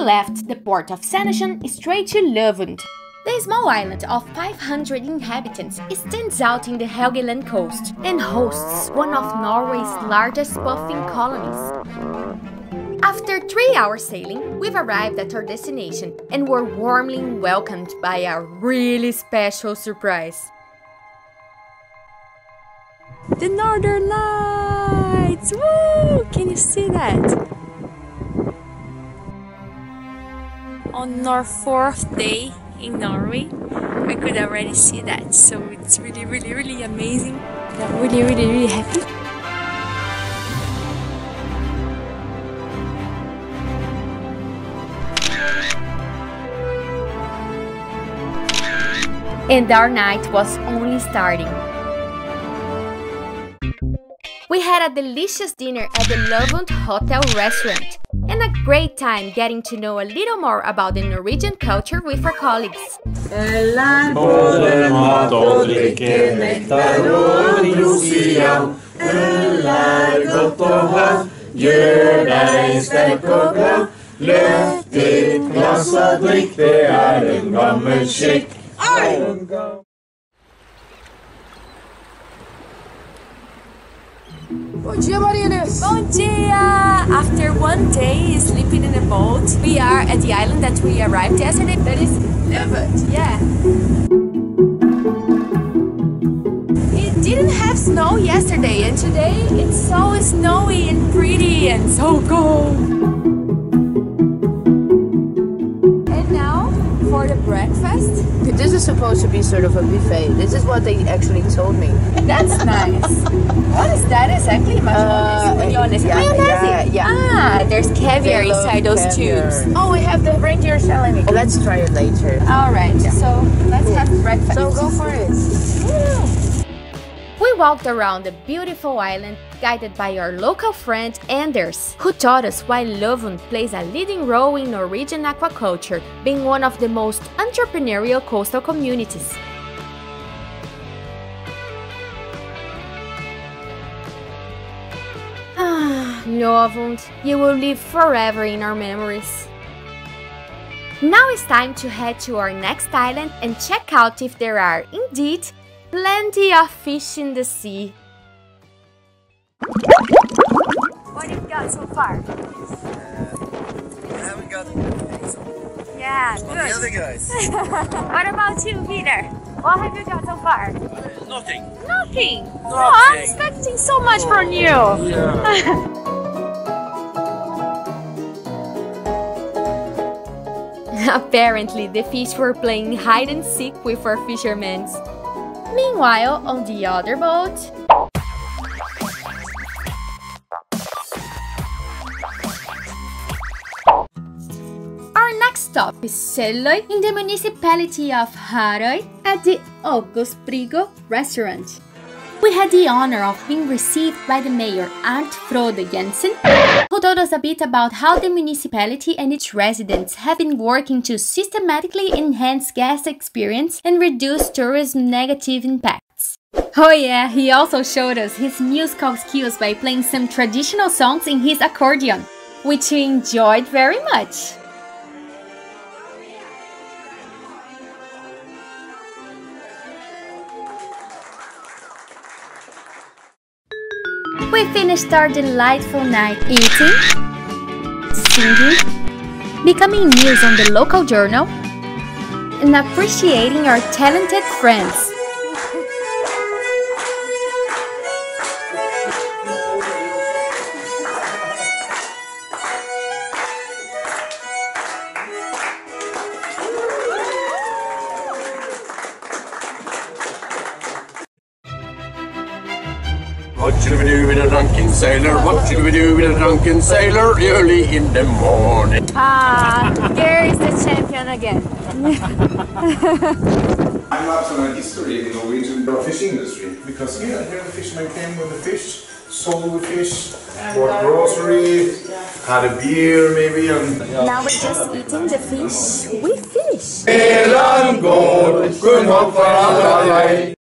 left the port of Sandnessjøen straight to Lovund. The small island of 500 inhabitants stands out in the Helgeland coast and hosts one of Norway's largest puffin colonies. After three hours sailing, we've arrived at our destination and were warmly welcomed by a really special surprise. The Northern Lights! Woo! Can you see that? On our fourth day in Norway, I could already see that. So it's really, really, really amazing. I'm really, really, really happy. and our night was only starting. We had a delicious dinner at the Lovund Hotel restaurant and a great time getting to know a little more about the Norwegian culture with our colleagues. Glass. Bom dia, Mariners! Bom dia! After one day sleeping in a boat, we are at the island that we arrived yesterday. That is Lovund. Yeah. It didn't have snow yesterday, and today it's so snowy and pretty and so cold. And now for the breakfast. This is supposed to be sort of a buffet. This is what they actually told me. That's nice. what is that exactly? Uh, Mayonnaise. yeah, Mayonnaise. yeah, yeah. Ah, there's caviar inside those caviar. tubes. Oh, we have the reindeer salami. Oh, let's try it later. All right, so let's have breakfast. So go for it. We walked around the beautiful island guided by our local friend Anders, who taught us why Lovund plays a leading role in Norwegian aquaculture, being one of the most entrepreneurial coastal communities. Ah, you will live forever in our memories. Now it's time to head to our next island and check out if there are, indeed, plenty of fish in the sea. What have you got so far? I haven't got anything so Yeah, on the other guys. what about you, Peter? What have you got so far? Nothing. Nothing. Oh, I'm expecting so much from you. Apparently, the fish were playing hide and seek with our fishermen. Meanwhile, on the other boat, our next stop is Seløy in the municipality of Herøy at the Augustbryggo restaurant. We had the honor of being received by the mayor Arnt Frode Jensen, who told us a bit about how the municipality and its residents have been working to systematically enhance guest experience and reduce tourism negative impacts. Oh yeah, he also showed us his musical skills by playing some traditional songs in his accordion, which we enjoyed very much. We finished our delightful night eating, singing, becoming news on the local journal, and appreciating our talented friends. What should we do with a drunken sailor? What should we do with a drunken sailor early in the morning? Ah, there is the champion again. I'm up to my history in Norwegian fishing industry because here, here the fishermen came with the fish, sold the fish, bought grocery, had a beer maybe, and Now we're just eating the fish with fish.